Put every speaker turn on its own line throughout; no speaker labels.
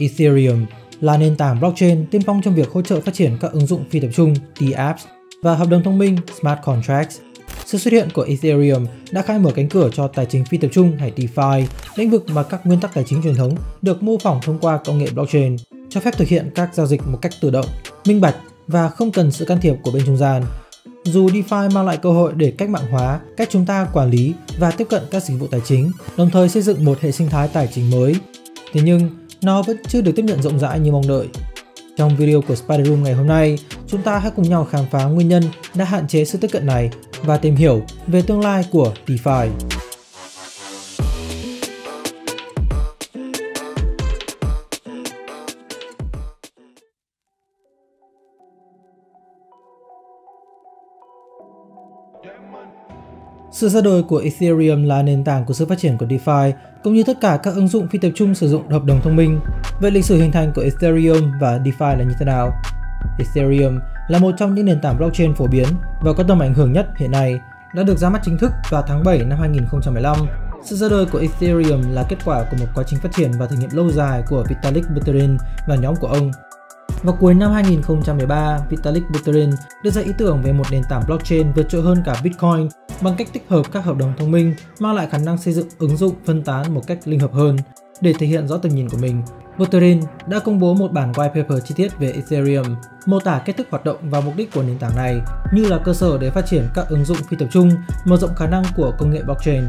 Ethereum là nền tảng blockchain tiên phong trong việc hỗ trợ phát triển các ứng dụng phi tập trung DApps và hợp đồng thông minh Smart Contracts. Sự xuất hiện của Ethereum đã khai mở cánh cửa cho tài chính phi tập trung hay DeFi, lĩnh vực mà các nguyên tắc tài chính truyền thống được mô phỏng thông qua công nghệ blockchain, cho phép thực hiện các giao dịch một cách tự động, minh bạch và không cần sự can thiệp của bên trung gian. Dù DeFi mang lại cơ hội để cách mạng hóa cách chúng ta quản lý và tiếp cận các dịch vụ tài chính, đồng thời xây dựng một hệ sinh thái tài chính mới, thế nhưng nó vẫn chưa được tiếp nhận rộng rãi như mong đợi. Trong video của Spider Room ngày hôm nay, chúng ta hãy cùng nhau khám phá nguyên nhân đã hạn chế sự tiếp cận này và tìm hiểu về tương lai của DeFi. Sự ra đời của Ethereum là nền tảng của sự phát triển của DeFi, cũng như tất cả các ứng dụng phi tập trung sử dụng hợp đồng thông minh. Vậy lịch sử hình thành của Ethereum và DeFi là như thế nào? Ethereum là một trong những nền tảng blockchain phổ biến và có tầm ảnh hưởng nhất hiện nay, đã được ra mắt chính thức vào tháng 7 năm 2015. Sự ra đời của Ethereum là kết quả của một quá trình phát triển và thử nghiệm lâu dài của Vitalik Buterin và nhóm của ông vào cuối năm 2013, Vitalik Buterin đưa ra ý tưởng về một nền tảng blockchain vượt trội hơn cả Bitcoin bằng cách tích hợp các hợp đồng thông minh mang lại khả năng xây dựng ứng dụng phân tán một cách linh hoạt hơn. Để thể hiện rõ tầm nhìn của mình, Buterin đã công bố một bản white paper chi tiết về Ethereum, mô tả cách thức hoạt động và mục đích của nền tảng này như là cơ sở để phát triển các ứng dụng phi tập trung, mở rộng khả năng của công nghệ blockchain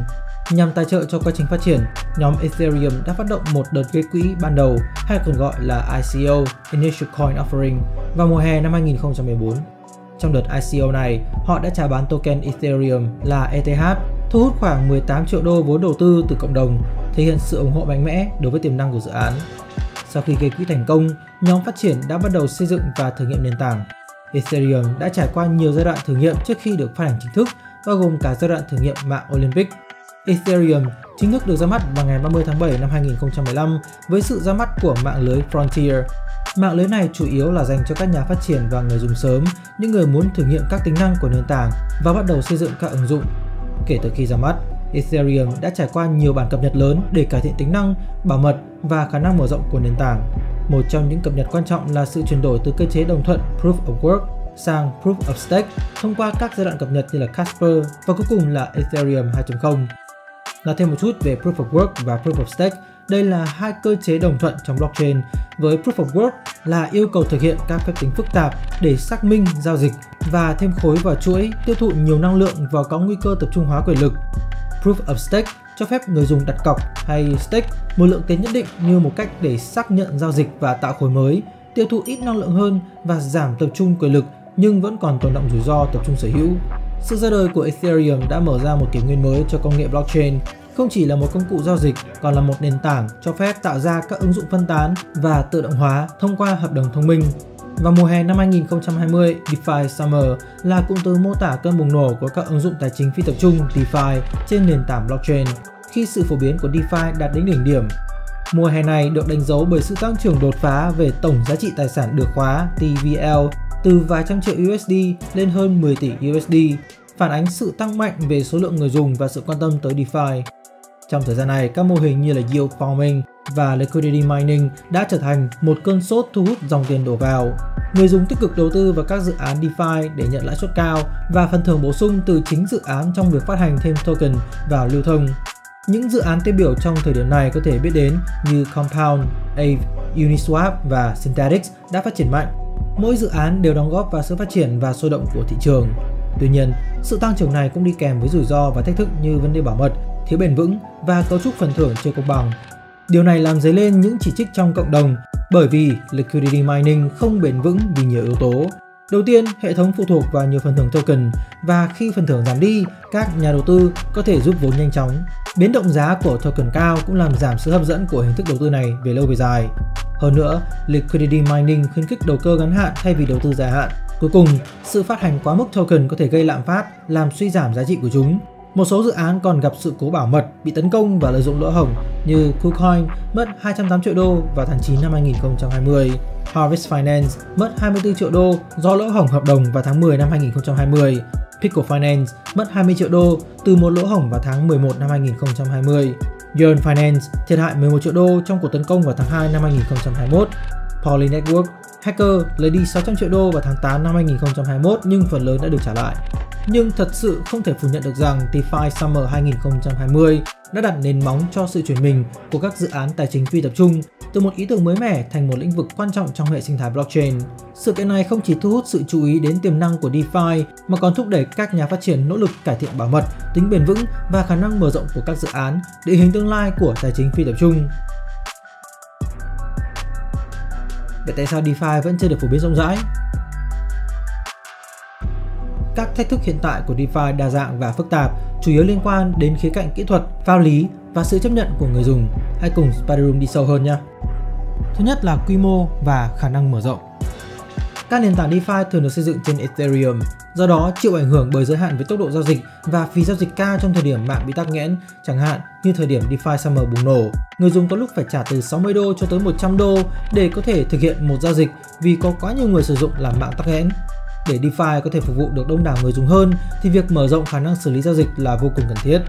Nhằm tài trợ cho quá trình phát triển, nhóm Ethereum đã phát động một đợt gây quỹ ban đầu hay còn gọi là ICO Initial Coin Offering vào mùa hè năm 2014. Trong đợt ICO này, họ đã chào bán token Ethereum là ETH, thu hút khoảng 18 triệu đô vốn đầu tư từ cộng đồng, thể hiện sự ủng hộ mạnh mẽ đối với tiềm năng của dự án. Sau khi gây quỹ thành công, nhóm phát triển đã bắt đầu xây dựng và thử nghiệm nền tảng. Ethereum đã trải qua nhiều giai đoạn thử nghiệm trước khi được phát hành chính thức, bao gồm cả giai đoạn thử nghiệm mạng Olympic Ethereum chính thức được ra mắt vào ngày 30 tháng 7 năm 2015 với sự ra mắt của mạng lưới Frontier. Mạng lưới này chủ yếu là dành cho các nhà phát triển và người dùng sớm, những người muốn thử nghiệm các tính năng của nền tảng và bắt đầu xây dựng các ứng dụng. Kể từ khi ra mắt, Ethereum đã trải qua nhiều bản cập nhật lớn để cải thiện tính năng, bảo mật và khả năng mở rộng của nền tảng. Một trong những cập nhật quan trọng là sự chuyển đổi từ cơ chế đồng thuận Proof of Work sang Proof of Stake thông qua các giai đoạn cập nhật như là Casper và cuối cùng là Ethereum 2.0. Nói thêm một chút về Proof of Work và Proof of Stake, đây là hai cơ chế đồng thuận trong blockchain. Với Proof of Work là yêu cầu thực hiện các phép tính phức tạp để xác minh giao dịch và thêm khối vào chuỗi tiêu thụ nhiều năng lượng và có nguy cơ tập trung hóa quyền lực. Proof of Stake cho phép người dùng đặt cọc hay stake một lượng tiền nhất định như một cách để xác nhận giao dịch và tạo khối mới, tiêu thụ ít năng lượng hơn và giảm tập trung quyền lực nhưng vẫn còn tồn động rủi ro tập trung sở hữu. Sự ra đời của Ethereum đã mở ra một kỷ nguyên mới cho công nghệ blockchain, không chỉ là một công cụ giao dịch, còn là một nền tảng cho phép tạo ra các ứng dụng phân tán và tự động hóa thông qua hợp đồng thông minh. Vào mùa hè năm 2020, DeFi Summer là cụm từ mô tả cơn bùng nổ của các ứng dụng tài chính phi tập trung DeFi trên nền tảng blockchain khi sự phổ biến của DeFi đạt đến đỉnh điểm. Mùa hè này được đánh dấu bởi sự tăng trưởng đột phá về tổng giá trị tài sản được khóa TVL từ vài trăm triệu USD lên hơn 10 tỷ USD, phản ánh sự tăng mạnh về số lượng người dùng và sự quan tâm tới DeFi. Trong thời gian này, các mô hình như là yield farming và liquidity mining đã trở thành một cơn sốt thu hút dòng tiền đổ vào. Người dùng tích cực đầu tư vào các dự án DeFi để nhận lãi suất cao và phần thưởng bổ sung từ chính dự án trong việc phát hành thêm token vào lưu thông. Những dự án tiêu biểu trong thời điểm này có thể biết đến như Compound, Aave, Uniswap và Synthetix đã phát triển mạnh Mỗi dự án đều đóng góp vào sự phát triển và sôi động của thị trường. Tuy nhiên, sự tăng trưởng này cũng đi kèm với rủi ro và thách thức như vấn đề bảo mật, thiếu bền vững và cấu trúc phần thưởng chưa công bằng. Điều này làm dấy lên những chỉ trích trong cộng đồng bởi vì liquidity mining không bền vững vì nhiều yếu tố. Đầu tiên, hệ thống phụ thuộc vào nhiều phần thưởng token và khi phần thưởng giảm đi, các nhà đầu tư có thể rút vốn nhanh chóng. Biến động giá của token cao cũng làm giảm sự hấp dẫn của hình thức đầu tư này về lâu về dài. Hơn nữa, liquidity mining khuyến khích đầu cơ ngắn hạn thay vì đầu tư dài hạn. Cuối cùng, sự phát hành quá mức token có thể gây lạm phát, làm suy giảm giá trị của chúng. Một số dự án còn gặp sự cố bảo mật, bị tấn công và lợi dụng lỗ hổng như KuCoin mất 208 triệu đô vào tháng 9 năm 2020, Harvest Finance mất 24 triệu đô do lỗ hổng hợp đồng vào tháng 10 năm 2020, Pickle Finance mất 20 triệu đô từ một lỗ hổng vào tháng 11 năm 2020. Yearn Finance thiệt hại 11 triệu đô trong cuộc tấn công vào tháng 2 năm 2021. Poly Network, Hacker lấy đi 600 triệu đô vào tháng 8 năm 2021 nhưng phần lớn đã được trả lại. Nhưng thật sự không thể phủ nhận được rằng DeFi Summer 2020 đã đặt nền móng cho sự chuyển mình của các dự án tài chính phi tập trung từ một ý tưởng mới mẻ thành một lĩnh vực quan trọng trong hệ sinh thái blockchain. Sự kiện này không chỉ thu hút sự chú ý đến tiềm năng của DeFi mà còn thúc đẩy các nhà phát triển nỗ lực cải thiện bảo mật, tính bền vững và khả năng mở rộng của các dự án, định hình tương lai của tài chính phi tập trung. Vậy tại sao DeFi vẫn chưa được phổ biến rộng rãi? Các thách thức hiện tại của DeFi đa dạng và phức tạp, chủ yếu liên quan đến khía cạnh kỹ thuật, pháp lý và sự chấp nhận của người dùng. Hãy cùng Spiderum đi sâu hơn nhé. Thứ nhất là quy mô và khả năng mở rộng. Các nền tảng DeFi thường được xây dựng trên Ethereum, do đó chịu ảnh hưởng bởi giới hạn về tốc độ giao dịch và phí giao dịch cao trong thời điểm mạng bị tắc nghẽn, chẳng hạn như thời điểm DeFi Summer bùng nổ. Người dùng có lúc phải trả từ 60 đô cho tới 100 đô để có thể thực hiện một giao dịch vì có quá nhiều người sử dụng làm mạng tắc nghẽn. Để DeFi có thể phục vụ được đông đảo người dùng hơn thì việc mở rộng khả năng xử lý giao dịch là vô cùng cần thiết.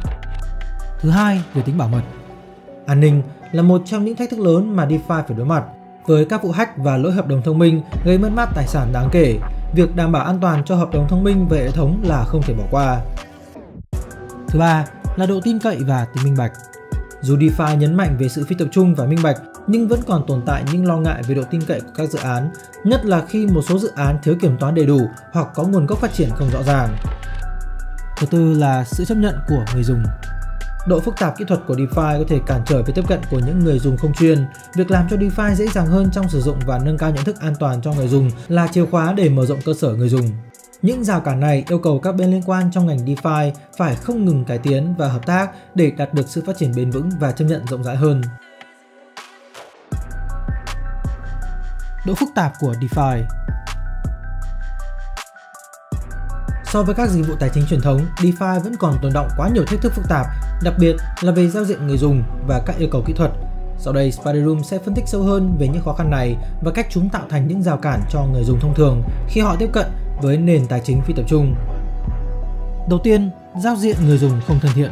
Thứ hai, về tính bảo mật. An ninh là một trong những thách thức lớn mà DeFi phải đối mặt. Với các vụ hack và lỗi hợp đồng thông minh gây mất mát tài sản đáng kể, việc đảm bảo an toàn cho hợp đồng thông minh về hệ thống là không thể bỏ qua. Thứ ba là độ tin cậy và tính minh bạch. Dù DeFi nhấn mạnh về sự phi tập trung và minh bạch, nhưng vẫn còn tồn tại những lo ngại về độ tin cậy của các dự án, nhất là khi một số dự án thiếu kiểm toán đầy đủ hoặc có nguồn gốc phát triển không rõ ràng. Thứ tư là sự chấp nhận của người dùng. Độ phức tạp kỹ thuật của DeFi có thể cản trở việc tiếp cận của những người dùng không chuyên. Việc làm cho DeFi dễ dàng hơn trong sử dụng và nâng cao nhận thức an toàn cho người dùng là chìa khóa để mở rộng cơ sở người dùng. Những rào cản này yêu cầu các bên liên quan trong ngành DeFi phải không ngừng cải tiến và hợp tác để đạt được sự phát triển bền vững và chấp nhận rộng rãi hơn. Độ phức tạp của DeFi So với các dịch vụ tài chính truyền thống, DeFi vẫn còn tồn động quá nhiều thách thức phức tạp, đặc biệt là về giao diện người dùng và các yêu cầu kỹ thuật. Sau đây, Spider Room sẽ phân tích sâu hơn về những khó khăn này và cách chúng tạo thành những rào cản cho người dùng thông thường khi họ tiếp cận với nền tài chính phi tập trung. Đầu tiên, giao diện người dùng không thân thiện.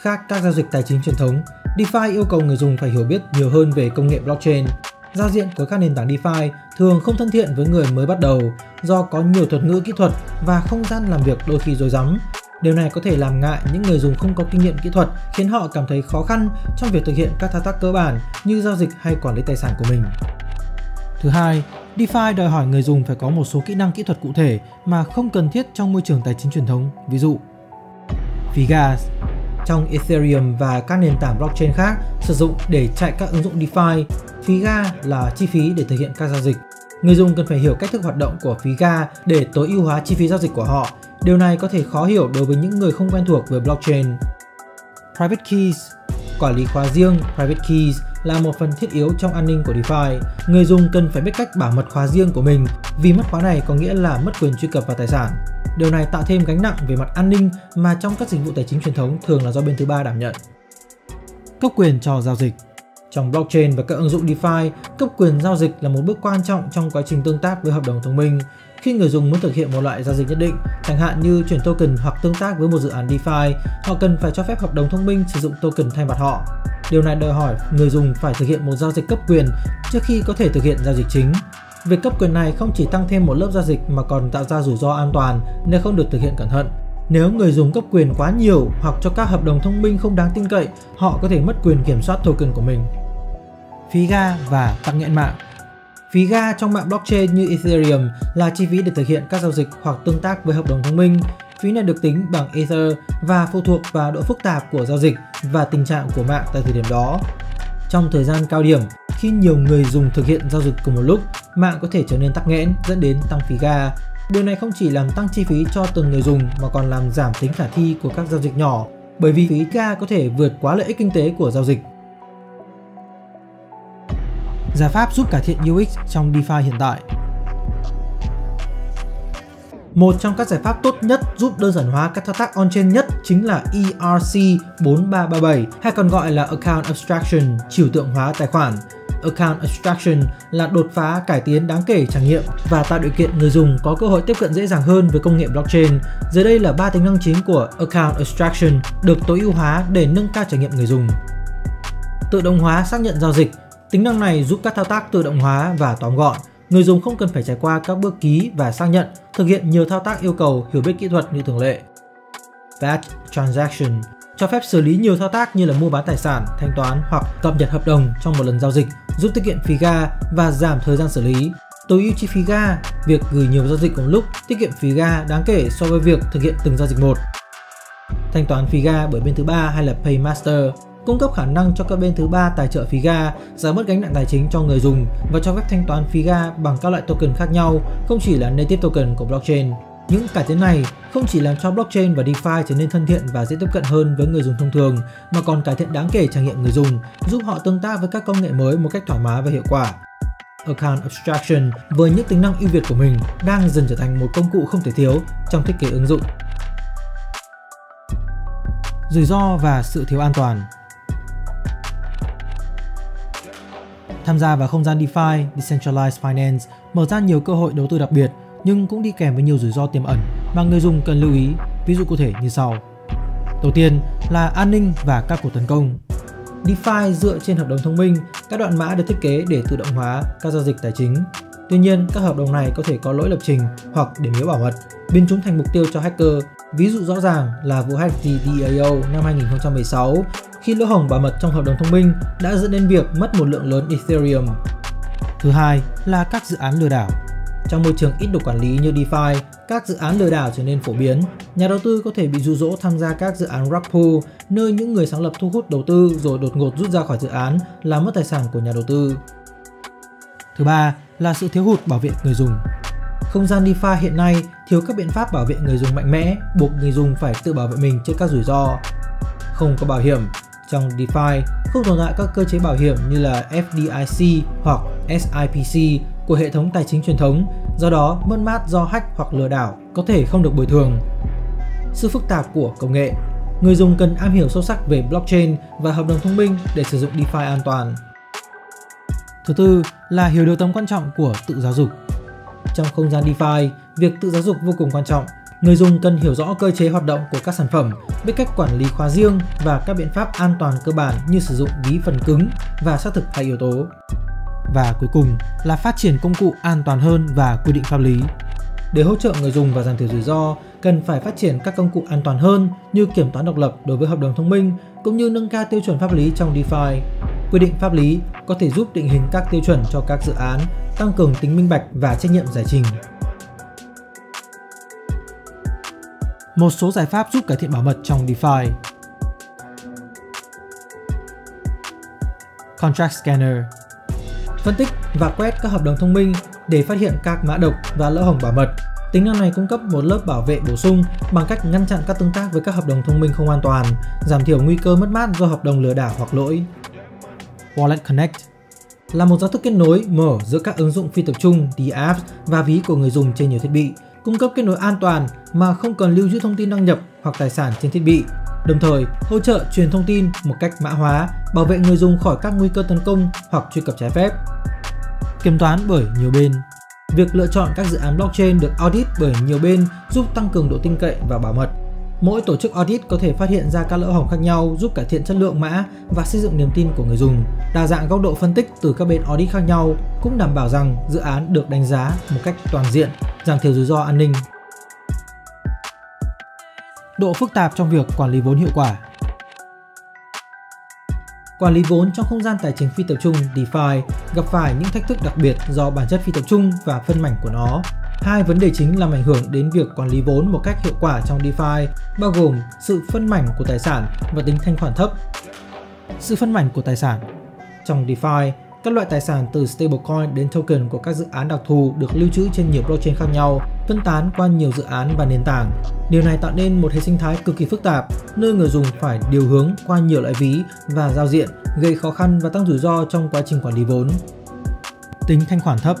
Khác các giao dịch tài chính truyền thống, DeFi yêu cầu người dùng phải hiểu biết nhiều hơn về công nghệ blockchain. Giao diện của các nền tảng DeFi thường không thân thiện với người mới bắt đầu do có nhiều thuật ngữ kỹ thuật và không gian làm việc đôi khi rối rắm. Điều này có thể làm ngại những người dùng không có kinh nghiệm kỹ thuật, khiến họ cảm thấy khó khăn trong việc thực hiện các thao tác cơ bản như giao dịch hay quản lý tài sản của mình. Thứ hai, DeFi đòi hỏi người dùng phải có một số kỹ năng kỹ thuật cụ thể mà không cần thiết trong môi trường tài chính truyền thống, ví dụ phí gas trong Ethereum và các nền tảng blockchain khác sử dụng để chạy các ứng dụng DeFi, phí ga là chi phí để thực hiện các giao dịch. Người dùng cần phải hiểu cách thức hoạt động của phí ga để tối ưu hóa chi phí giao dịch của họ. Điều này có thể khó hiểu đối với những người không quen thuộc với blockchain. Private Keys Quản lý khóa riêng Private Keys là một phần thiết yếu trong an ninh của DeFi. Người dùng cần phải biết cách bảo mật khóa riêng của mình vì mất khóa này có nghĩa là mất quyền truy cập vào tài sản. Điều này tạo thêm gánh nặng về mặt an ninh mà trong các dịch vụ tài chính truyền thống thường là do bên thứ ba đảm nhận. Cấp quyền cho giao dịch trong blockchain và các ứng dụng DeFi, cấp quyền giao dịch là một bước quan trọng trong quá trình tương tác với hợp đồng thông minh. Khi người dùng muốn thực hiện một loại giao dịch nhất định, chẳng hạn như chuyển token hoặc tương tác với một dự án DeFi, họ cần phải cho phép hợp đồng thông minh sử dụng token thay mặt họ. Điều này đòi hỏi người dùng phải thực hiện một giao dịch cấp quyền trước khi có thể thực hiện giao dịch chính. Việc cấp quyền này không chỉ tăng thêm một lớp giao dịch mà còn tạo ra rủi ro an toàn nếu không được thực hiện cẩn thận. Nếu người dùng cấp quyền quá nhiều hoặc cho các hợp đồng thông minh không đáng tin cậy, họ có thể mất quyền kiểm soát token của mình. Phí ga và tắc nghẽn mạng Phí ga trong mạng blockchain như Ethereum là chi phí để thực hiện các giao dịch hoặc tương tác với hợp đồng thông minh. Phí này được tính bằng Ether và phụ thuộc vào độ phức tạp của giao dịch và tình trạng của mạng tại thời điểm đó. Trong thời gian cao điểm, khi nhiều người dùng thực hiện giao dịch cùng một lúc, mạng có thể trở nên tắc nghẽn dẫn đến tăng phí ga. Điều này không chỉ làm tăng chi phí cho từng người dùng mà còn làm giảm tính khả thi của các giao dịch nhỏ bởi vì phí ga có thể vượt quá lợi ích kinh tế của giao dịch. Giải pháp giúp cải thiện UX trong DeFi hiện tại một trong các giải pháp tốt nhất giúp đơn giản hóa các thao tác on-chain nhất chính là ERC4337 hay còn gọi là Account Abstraction, trừu tượng hóa tài khoản. Account Abstraction là đột phá cải tiến đáng kể trải nghiệm và tạo điều kiện người dùng có cơ hội tiếp cận dễ dàng hơn với công nghệ blockchain. Dưới đây là ba tính năng chính của Account Abstraction được tối ưu hóa để nâng cao trải nghiệm người dùng. Tự động hóa xác nhận giao dịch. Tính năng này giúp các thao tác tự động hóa và tóm gọn. Người dùng không cần phải trải qua các bước ký và xác nhận, thực hiện nhiều thao tác yêu cầu hiểu biết kỹ thuật như thường lệ. Batch Transaction cho phép xử lý nhiều thao tác như là mua bán tài sản, thanh toán hoặc cập nhật hợp đồng trong một lần giao dịch, giúp tiết kiệm phí ga và giảm thời gian xử lý. Tối ưu chi phí ga, việc gửi nhiều giao dịch cùng lúc tiết kiệm phí ga đáng kể so với việc thực hiện từng giao dịch một. Thanh toán phí ga bởi bên thứ ba hay là Paymaster cung cấp khả năng cho các bên thứ ba tài trợ phí ga, giảm bớt gánh nặng tài chính cho người dùng và cho phép thanh toán phí ga bằng các loại token khác nhau, không chỉ là native token của blockchain. Những cải tiến này không chỉ làm cho blockchain và DeFi trở nên thân thiện và dễ tiếp cận hơn với người dùng thông thường, mà còn cải thiện đáng kể trải nghiệm người dùng, giúp họ tương tác với các công nghệ mới một cách thoải mái và hiệu quả. Account Abstraction với những tính năng ưu việt của mình đang dần trở thành một công cụ không thể thiếu trong thiết kế ứng dụng. Rủi ro và sự thiếu an toàn Tham gia vào không gian DeFi, Decentralized Finance mở ra nhiều cơ hội đầu tư đặc biệt nhưng cũng đi kèm với nhiều rủi ro tiềm ẩn mà người dùng cần lưu ý, ví dụ cụ thể như sau. Đầu tiên là an ninh và các cuộc tấn công. DeFi dựa trên hợp đồng thông minh, các đoạn mã được thiết kế để tự động hóa các giao dịch tài chính. Tuy nhiên, các hợp đồng này có thể có lỗi lập trình hoặc điểm yếu bảo mật, biến chúng thành mục tiêu cho hacker. Ví dụ rõ ràng là vụ hack DAO năm 2016 khi lỗ hổng bảo mật trong hợp đồng thông minh đã dẫn đến việc mất một lượng lớn Ethereum. Thứ hai là các dự án lừa đảo. Trong môi trường ít được quản lý như DeFi, các dự án lừa đảo trở nên phổ biến. Nhà đầu tư có thể bị dụ dỗ tham gia các dự án rug pull nơi những người sáng lập thu hút đầu tư rồi đột ngột rút ra khỏi dự án, làm mất tài sản của nhà đầu tư. Thứ ba là sự thiếu hụt bảo vệ người dùng. Không gian DeFi hiện nay thiếu các biện pháp bảo vệ người dùng mạnh mẽ, buộc người dùng phải tự bảo vệ mình trước các rủi ro. Không có bảo hiểm, trong DeFi không tồn tại các cơ chế bảo hiểm như là FDIC hoặc SIPC của hệ thống tài chính truyền thống, do đó mất mát do hack hoặc lừa đảo có thể không được bồi thường. Sự phức tạp của công nghệ Người dùng cần am hiểu sâu sắc về blockchain và hợp đồng thông minh để sử dụng DeFi an toàn. Thứ tư là hiểu được tầm quan trọng của tự giáo dục. Trong không gian DeFi, việc tự giáo dục vô cùng quan trọng Người dùng cần hiểu rõ cơ chế hoạt động của các sản phẩm, biết cách quản lý khóa riêng và các biện pháp an toàn cơ bản như sử dụng ví phần cứng và xác thực hai yếu tố. Và cuối cùng là phát triển công cụ an toàn hơn và quy định pháp lý. Để hỗ trợ người dùng và giảm thiểu rủi ro, cần phải phát triển các công cụ an toàn hơn như kiểm toán độc lập đối với hợp đồng thông minh cũng như nâng cao tiêu chuẩn pháp lý trong DeFi. Quy định pháp lý có thể giúp định hình các tiêu chuẩn cho các dự án, tăng cường tính minh bạch và trách nhiệm giải trình. một số giải pháp giúp cải thiện bảo mật trong DeFi. Contract Scanner Phân tích và quét các hợp đồng thông minh để phát hiện các mã độc và lỗ hổng bảo mật. Tính năng này cung cấp một lớp bảo vệ bổ sung bằng cách ngăn chặn các tương tác với các hợp đồng thông minh không an toàn, giảm thiểu nguy cơ mất mát do hợp đồng lừa đảo hoặc lỗi. Wallet Connect là một giao thức kết nối mở giữa các ứng dụng phi tập trung, DApps và ví của người dùng trên nhiều thiết bị, cung cấp kết nối an toàn mà không cần lưu trữ thông tin đăng nhập hoặc tài sản trên thiết bị, đồng thời hỗ trợ truyền thông tin một cách mã hóa, bảo vệ người dùng khỏi các nguy cơ tấn công hoặc truy cập trái phép. Kiểm toán bởi nhiều bên Việc lựa chọn các dự án blockchain được audit bởi nhiều bên giúp tăng cường độ tin cậy và bảo mật. Mỗi tổ chức audit có thể phát hiện ra các lỗ hổng khác nhau giúp cải thiện chất lượng mã và xây dựng niềm tin của người dùng. Đa dạng góc độ phân tích từ các bên audit khác nhau cũng đảm bảo rằng dự án được đánh giá một cách toàn diện, giảm thiểu rủi ro an ninh. Độ phức tạp trong việc quản lý vốn hiệu quả Quản lý vốn trong không gian tài chính phi tập trung DeFi gặp phải những thách thức đặc biệt do bản chất phi tập trung và phân mảnh của nó. Hai vấn đề chính làm ảnh hưởng đến việc quản lý vốn một cách hiệu quả trong DeFi bao gồm sự phân mảnh của tài sản và tính thanh khoản thấp. Sự phân mảnh của tài sản Trong DeFi, các loại tài sản từ stablecoin đến token của các dự án đặc thù được lưu trữ trên nhiều blockchain khác nhau, phân tán qua nhiều dự án và nền tảng. Điều này tạo nên một hệ sinh thái cực kỳ phức tạp, nơi người dùng phải điều hướng qua nhiều loại ví và giao diện, gây khó khăn và tăng rủi ro trong quá trình quản lý vốn. Tính thanh khoản thấp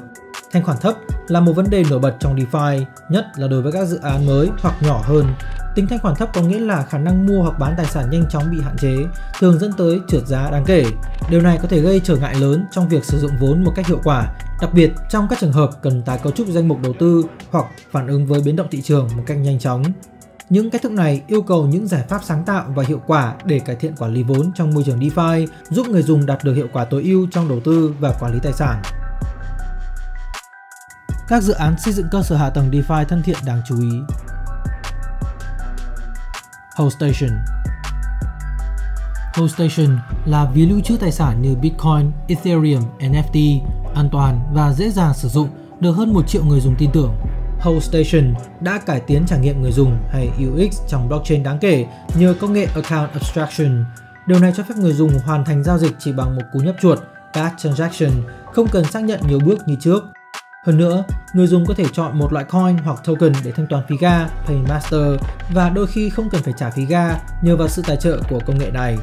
Thanh khoản thấp là một vấn đề nổi bật trong DeFi, nhất là đối với các dự án mới hoặc nhỏ hơn. Tính thanh khoản thấp có nghĩa là khả năng mua hoặc bán tài sản nhanh chóng bị hạn chế, thường dẫn tới trượt giá đáng kể. Điều này có thể gây trở ngại lớn trong việc sử dụng vốn một cách hiệu quả, đặc biệt trong các trường hợp cần tái cấu trúc danh mục đầu tư hoặc phản ứng với biến động thị trường một cách nhanh chóng. Những cách thức này yêu cầu những giải pháp sáng tạo và hiệu quả để cải thiện quản lý vốn trong môi trường DeFi, giúp người dùng đạt được hiệu quả tối ưu trong đầu tư và quản lý tài sản. Các dự án xây dựng cơ sở hạ tầng DeFi thân thiện đáng chú ý. Holdstation Holdstation là ví lưu trữ tài sản như Bitcoin, Ethereum, NFT, an toàn và dễ dàng sử dụng, được hơn 1 triệu người dùng tin tưởng. Holdstation đã cải tiến trải nghiệm người dùng hay UX trong blockchain đáng kể nhờ công nghệ Account Abstraction. Điều này cho phép người dùng hoàn thành giao dịch chỉ bằng một cú nhấp chuột, Batch Transaction, không cần xác nhận nhiều bước như trước. Hơn nữa, người dùng có thể chọn một loại coin hoặc token để thanh toán phí ga, Paymaster và đôi khi không cần phải trả phí ga nhờ vào sự tài trợ của công nghệ này.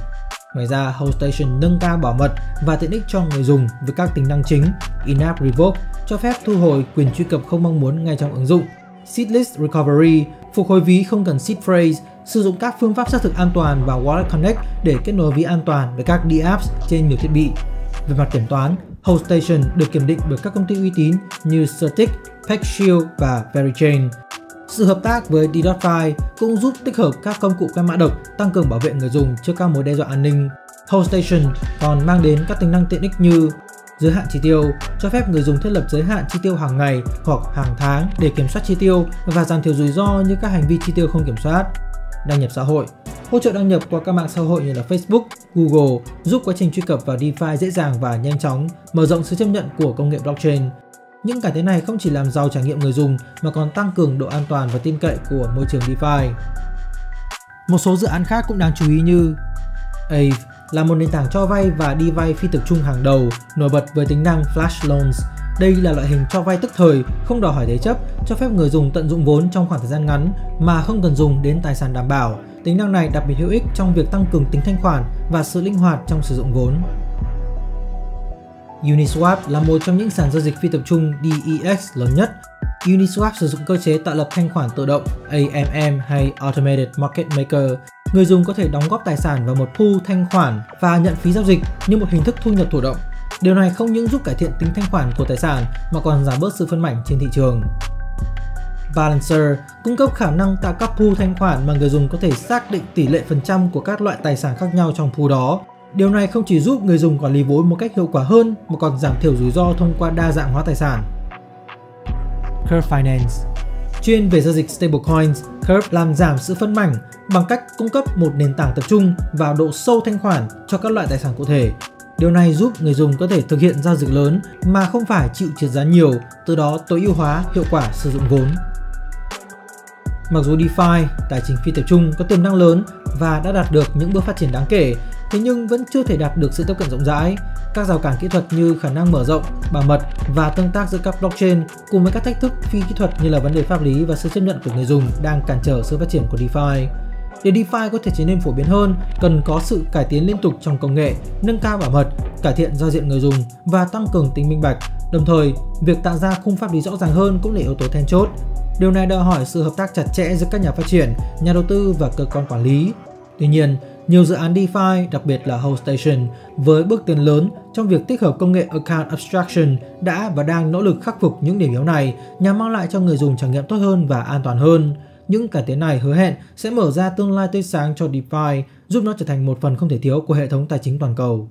Ngoài ra, Holdstation nâng cao bảo mật và tiện ích cho người dùng với các tính năng chính In-app Revoke cho phép thu hồi quyền truy cập không mong muốn ngay trong ứng dụng, Seedless Recovery phục hồi ví không cần seed phrase, sử dụng các phương pháp xác thực an toàn và Wallet Connect để kết nối ví an toàn với các DApps trên nhiều thiết bị. Về mặt kiểm toán, Holdstation được kiểm định bởi các công ty uy tín như Certic, PackShield và Verichain. Sự hợp tác với D.Fi cũng giúp tích hợp các công cụ quét mã độc tăng cường bảo vệ người dùng trước các mối đe dọa an ninh. Holdstation còn mang đến các tính năng tiện ích như giới hạn chi tiêu cho phép người dùng thiết lập giới hạn chi tiêu hàng ngày hoặc hàng tháng để kiểm soát chi tiêu và giảm thiểu rủi ro như các hành vi chi tiêu không kiểm soát. Đăng nhập xã hội hỗ trợ đăng nhập qua các mạng xã hội như là Facebook, Google giúp quá trình truy cập vào DeFi dễ dàng và nhanh chóng, mở rộng sự chấp nhận của công nghệ blockchain. Những cải tiến này không chỉ làm giàu trải nghiệm người dùng mà còn tăng cường độ an toàn và tin cậy của môi trường DeFi. Một số dự án khác cũng đáng chú ý như Aave là một nền tảng cho vay và đi vay phi tập trung hàng đầu, nổi bật với tính năng Flash Loans. Đây là loại hình cho vay tức thời, không đòi hỏi thế chấp, cho phép người dùng tận dụng vốn trong khoảng thời gian ngắn mà không cần dùng đến tài sản đảm bảo. Tính năng này đặc biệt hữu ích trong việc tăng cường tính thanh khoản và sự linh hoạt trong sử dụng vốn. Uniswap là một trong những sàn giao dịch phi tập trung DEX lớn nhất. Uniswap sử dụng cơ chế tạo lập thanh khoản tự động AMM hay Automated Market Maker. Người dùng có thể đóng góp tài sản vào một pool thanh khoản và nhận phí giao dịch như một hình thức thu nhập thụ động. Điều này không những giúp cải thiện tính thanh khoản của tài sản mà còn giảm bớt sự phân mảnh trên thị trường. Balancer cung cấp khả năng tạo các pool thanh khoản mà người dùng có thể xác định tỷ lệ phần trăm của các loại tài sản khác nhau trong pool đó. Điều này không chỉ giúp người dùng quản lý vốn một cách hiệu quả hơn mà còn giảm thiểu rủi ro thông qua đa dạng hóa tài sản. Curve Finance Chuyên về giao dịch stablecoins, Curve làm giảm sự phân mảnh bằng cách cung cấp một nền tảng tập trung vào độ sâu thanh khoản cho các loại tài sản cụ thể. Điều này giúp người dùng có thể thực hiện giao dịch lớn mà không phải chịu trượt giá nhiều, từ đó tối ưu hóa hiệu quả sử dụng vốn. Mặc dù DeFi, tài chính phi tập trung có tiềm năng lớn và đã đạt được những bước phát triển đáng kể, thế nhưng vẫn chưa thể đạt được sự tiếp cận rộng rãi. Các rào cản kỹ thuật như khả năng mở rộng, bảo mật và tương tác giữa các blockchain cùng với các thách thức phi kỹ thuật như là vấn đề pháp lý và sự chấp nhận của người dùng đang cản trở sự phát triển của DeFi. Để DeFi có thể trở nên phổ biến hơn, cần có sự cải tiến liên tục trong công nghệ, nâng cao bảo mật, cải thiện giao diện người dùng và tăng cường tính minh bạch. Đồng thời, việc tạo ra khung pháp lý rõ ràng hơn cũng là yếu tố then chốt Điều này đòi hỏi sự hợp tác chặt chẽ giữa các nhà phát triển, nhà đầu tư và cơ quan quản lý. Tuy nhiên, nhiều dự án DeFi, đặc biệt là Holdstation, với bước tiến lớn trong việc tích hợp công nghệ Account Abstraction đã và đang nỗ lực khắc phục những điểm yếu này nhằm mang lại cho người dùng trải nghiệm tốt hơn và an toàn hơn. Những cải tiến này hứa hẹn sẽ mở ra tương lai tươi sáng cho DeFi, giúp nó trở thành một phần không thể thiếu của hệ thống tài chính toàn cầu.